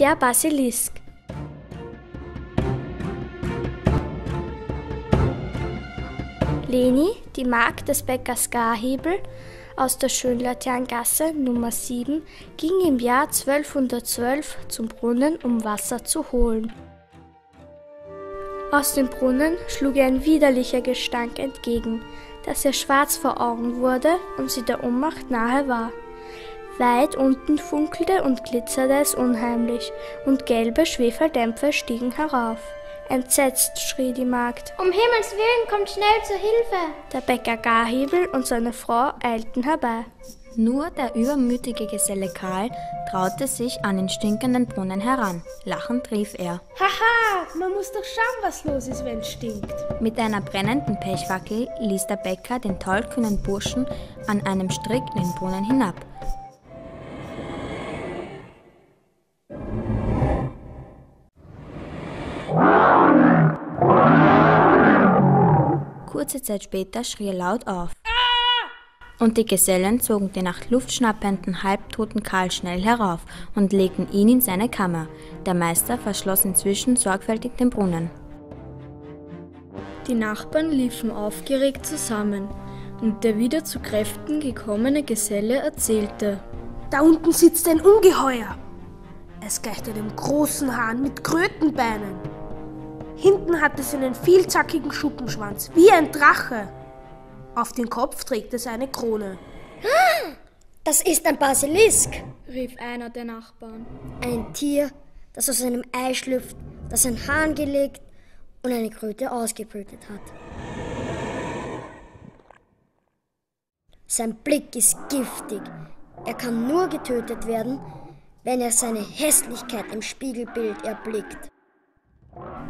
Der Basilisk. Leni, die Magd des Bäckers Garhebel aus der Schönlaterngasse Nummer 7, ging im Jahr 1212 zum Brunnen, um Wasser zu holen. Aus dem Brunnen schlug ihr ein widerlicher Gestank entgegen, dass ihr schwarz vor Augen wurde und sie der Ohnmacht nahe war. Weit unten funkelte und glitzerte es unheimlich, und gelbe Schwefeldämpfe stiegen herauf. Entsetzt schrie die Magd. Um Himmels willen, kommt schnell zur Hilfe! Der Bäcker Garhebel und seine Frau eilten herbei. Nur der übermütige Geselle Karl traute sich an den stinkenden Brunnen heran. Lachend rief er: Haha, man muss doch schauen, was los ist, wenn es stinkt. Mit einer brennenden Pechfackel ließ der Bäcker den tollkühnen Burschen an einem Strick in den Brunnen hinab. Kurze Zeit später schrie er laut auf. Und die Gesellen zogen den nach Luft schnappenden, halbtoten Karl schnell herauf und legten ihn in seine Kammer. Der Meister verschloss inzwischen sorgfältig den Brunnen. Die Nachbarn liefen aufgeregt zusammen, und der wieder zu Kräften gekommene Geselle erzählte. Da unten sitzt ein Ungeheuer. Es gleicht einem großen Hahn mit Krötenbeinen. Hinten hat es einen vielzackigen Schuppenschwanz, wie ein Drache. Auf den Kopf trägt es eine Krone. Das ist ein Basilisk, rief einer der Nachbarn. ein Tier, das aus einem Ei schlüpft, das ein Hahn gelegt und eine Kröte ausgebrütet hat. Sein Blick ist giftig. Er kann nur getötet werden, wenn er seine Hässlichkeit im Spiegelbild erblickt.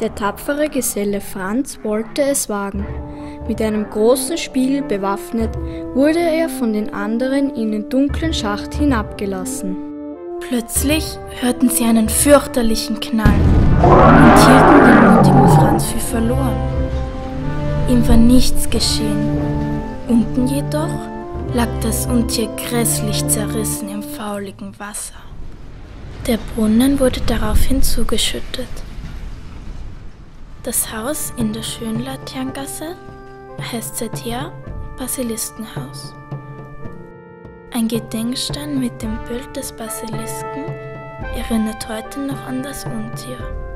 Der tapfere Geselle Franz wollte es wagen. Mit einem großen Spiegel bewaffnet wurde er von den anderen in den dunklen Schacht hinabgelassen. Plötzlich hörten sie einen fürchterlichen Knall und hielten den mutigen Franz für verloren. Ihm war nichts geschehen. Unten jedoch lag das Untier grässlich zerrissen im fauligen Wasser. Der Brunnen wurde daraufhin zugeschüttet. Das Haus in der Schönlaterngasse heißt seither Basiliskenhaus. Ein Gedenkstein mit dem Bild des Basilisken erinnert heute noch an das Untier.